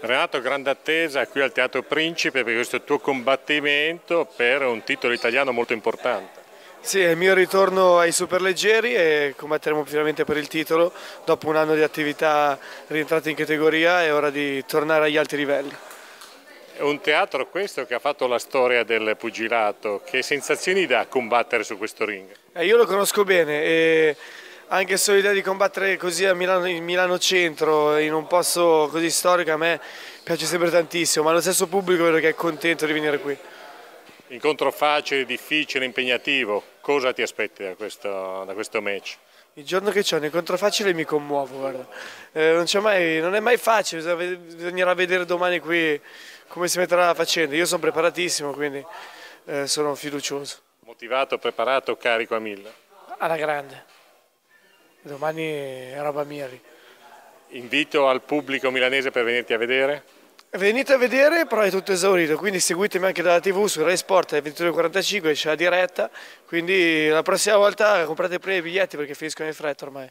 Renato, grande attesa qui al Teatro Principe per questo tuo combattimento per un titolo italiano molto importante. Sì, è il mio ritorno ai superleggeri e combatteremo finalmente per il titolo. Dopo un anno di attività rientrata in categoria è ora di tornare agli alti livelli. È un teatro questo che ha fatto la storia del pugilato. Che sensazioni dà combattere su questo ring? Eh, io lo conosco bene e anche se ho l'idea di combattere così a Milano, in Milano Centro, in un posto così storico, a me piace sempre tantissimo, ma lo stesso pubblico vedo che è contento di venire qui. Incontro facile, difficile, impegnativo, cosa ti aspetti da questo, da questo match? Il giorno che c'è un incontro facile mi commuovo, eh, non, mai, non, è mai facile, bisognerà vedere domani qui come si metterà la faccenda. Io sono preparatissimo, quindi eh, sono fiducioso. Motivato, preparato, carico a mille? Alla grande. Domani è roba mia lì. Invito al pubblico milanese per venirti a vedere? Venite a vedere, però è tutto esaurito, quindi seguitemi anche dalla tv su Rai Sport alle 22.45, c'è la diretta, quindi la prossima volta comprate prima i biglietti perché finiscono in fretta ormai.